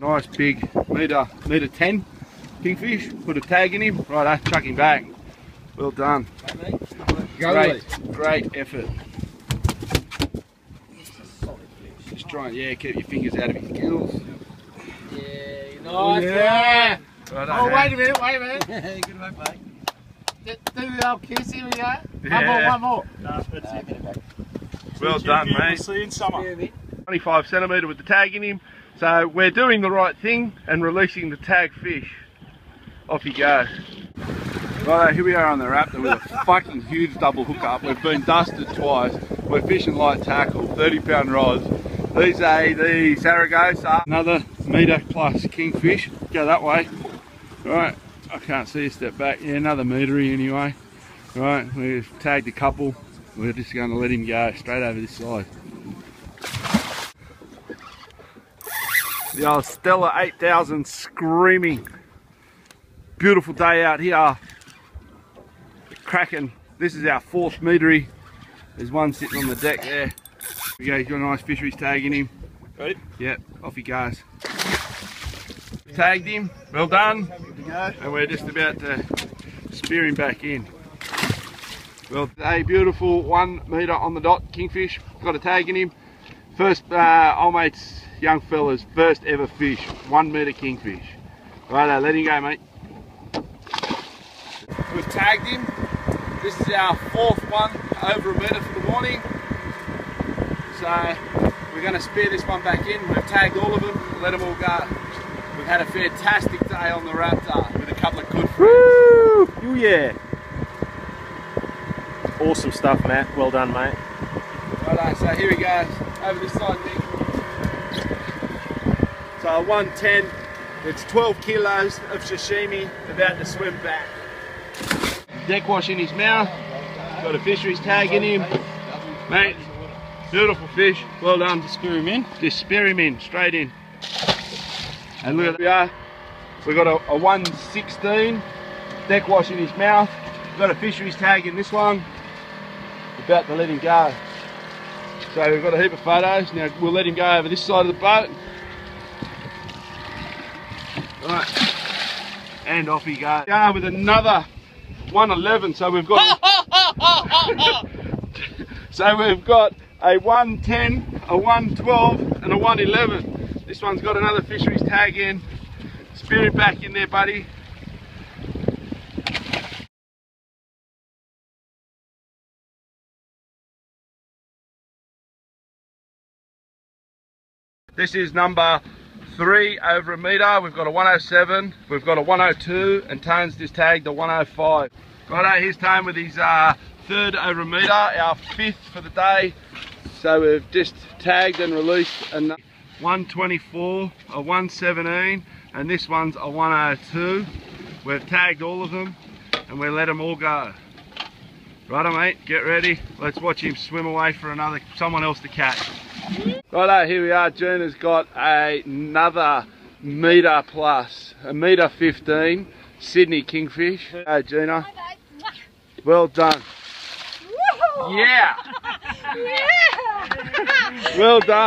Nice big meter, meter 10 kingfish. Put a tag in him. Right, eh? chuck him back. Well done. Great, great effort. Just try and, yeah, keep your fingers out of his gills. Yeah, oh, nice. yeah. Right, Oh, wait a eh? minute, wait a minute. Good work, mate. Do do the old kiss, here we go. Yeah. One more, one more. No, that's it. Well done, mate. See you in summer. 25 centimetre with the tag in him. So we're doing the right thing and releasing the tag fish. Off he goes. Right, here we are on the Raptor with a fucking huge double hookup. We've been dusted twice. We're fishing light tackle, 30 pound rods. These are the Saragosa. Another metre plus kingfish. Go that way. Right, I can't see you step back. Yeah, another metery anyway. Right, we've tagged a couple. We're just going to let him go straight over this side. The old Stella 8000 screaming. Beautiful day out here. Cracking. This is our fourth metery. There's one sitting on the deck there. Here we go, he's got a nice fisheries tag in him. Ready? Yep, off he goes. Tagged him, well done. And we're just about to spear him back in. Well, a beautiful one metre on the dot kingfish. Got a tag in him. First, uh, old mate's young fella's first ever fish, one metre kingfish. Righto, let him go, mate. We've tagged him. This is our fourth one over a metre for the morning. So we're going to spear this one back in. We've tagged all of them, let them all go. We've had a fantastic day on the Raptor with a couple of good friends. Woo! You yeah. Awesome stuff, Matt. Well done, mate. Righto, so here he goes, over this side, Nick. So 110, it's 12 kilos of sashimi about to swim back. Deck wash in his mouth, got a fisheries tag in him. Mate, beautiful fish, well done. To spear him in? Just spear him in, straight in. And look at that, we are. We've got a, a 116 deck wash in his mouth. Got a fisheries tag in this one. About to let him go. So we've got a heap of photos. Now we'll let him go over this side of the boat. Right. And off he goes. Yeah, with another 111. So we've got So we've got a 110, a 112 and a 111. This one's got another fisheries tag in. Spear it back in there, buddy. This is number three over a metre. We've got a 107, we've got a 102, and Tone's just tagged a 105. Righto, here's Tone with his uh, third over a metre, our fifth for the day. So we've just tagged and released a 124, a 117, and this one's a 102. We've tagged all of them, and we let them all go. Righto mate, get ready. Let's watch him swim away for another, someone else to catch. Righto, here we are. Gina's got another metre plus, a metre 15, Sydney Kingfish. Hey Gina, well done. Yeah, Yeah! well done.